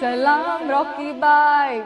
Salam Rocky bye